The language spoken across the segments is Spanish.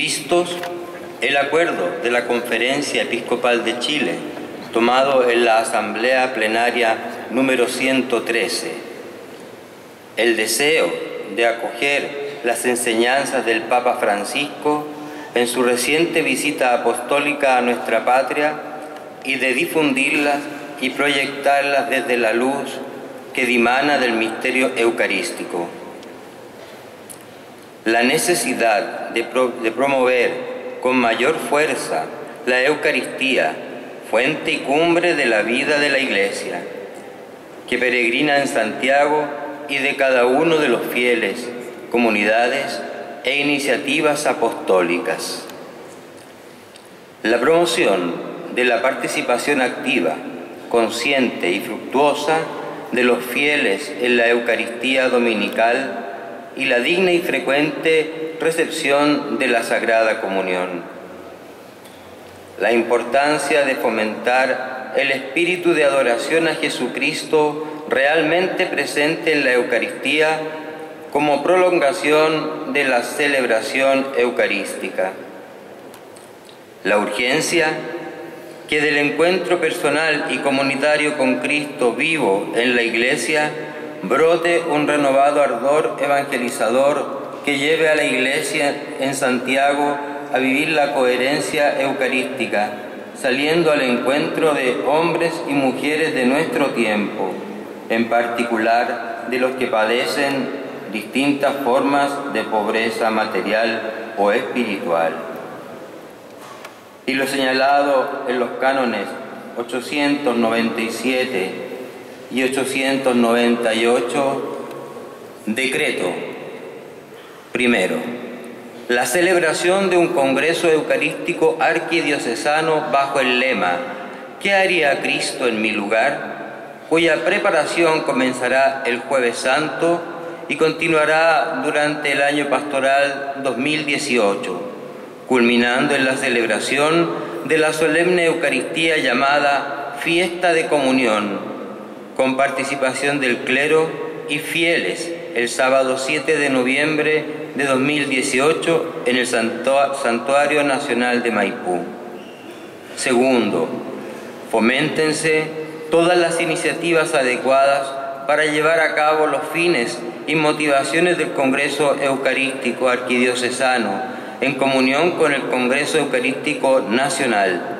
Vistos el acuerdo de la Conferencia Episcopal de Chile, tomado en la Asamblea Plenaria número 113, el deseo de acoger las enseñanzas del Papa Francisco en su reciente visita apostólica a nuestra patria y de difundirlas y proyectarlas desde la luz que dimana del misterio eucarístico. La necesidad de, promover con mayor fuerza la Eucaristía, fuente y cumbre de la vida de la Iglesia, que peregrina en Santiago y de cada uno de los fieles, comunidades e iniciativas apostólicas. La promoción de la participación activa, consciente y fructuosa de los fieles en la Eucaristía dominical y la digna y frecuente recepción de la Sagrada Comunión. La importancia de fomentar el espíritu de adoración a Jesucristo realmente presente en la Eucaristía como prolongación de la celebración eucarística. La urgencia que del encuentro personal y comunitario con Cristo vivo en la Iglesia brote un renovado ardor evangelizador que lleve a la Iglesia en Santiago a vivir la coherencia eucarística, saliendo al encuentro de hombres y mujeres de nuestro tiempo, en particular de los que padecen distintas formas de pobreza material o espiritual. Y lo señalado en los cánones 897 y 898, decreto. Primero, la celebración de un Congreso Eucarístico Arquidiocesano bajo el lema ¿Qué haría Cristo en mi lugar? cuya preparación comenzará el jueves santo y continuará durante el año pastoral 2018, culminando en la celebración de la solemne Eucaristía llamada Fiesta de Comunión, con participación del clero y fieles el sábado 7 de noviembre de 2018 en el Santuario Nacional de Maipú. Segundo, foméntense todas las iniciativas adecuadas para llevar a cabo los fines y motivaciones del Congreso Eucarístico Arquidiocesano en comunión con el Congreso Eucarístico Nacional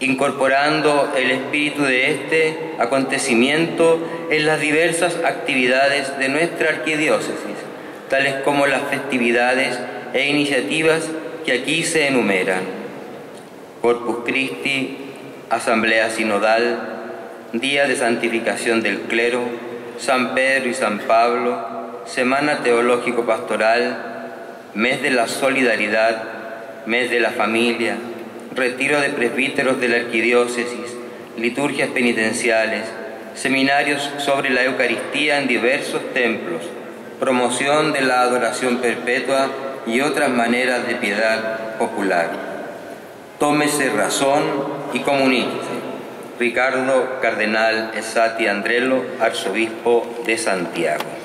incorporando el espíritu de este acontecimiento en las diversas actividades de nuestra arquidiócesis, tales como las festividades e iniciativas que aquí se enumeran. Corpus Christi, Asamblea Sinodal, Día de Santificación del Clero, San Pedro y San Pablo, Semana Teológico Pastoral, Mes de la Solidaridad, Mes de la Familia, retiro de presbíteros de la arquidiócesis, liturgias penitenciales, seminarios sobre la Eucaristía en diversos templos, promoción de la adoración perpetua y otras maneras de piedad popular. Tómese razón y comuníquese. Ricardo Cardenal Esati Andrelo, arzobispo de Santiago.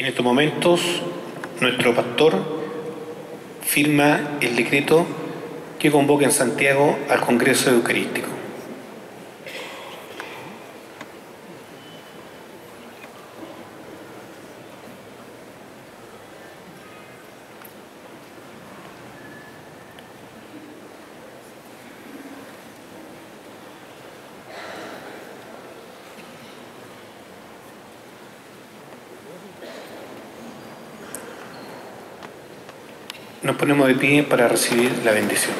En estos momentos, nuestro pastor firma el decreto que convoca en Santiago al Congreso Eucarístico. Nos ponemos de pie para recibir la bendición.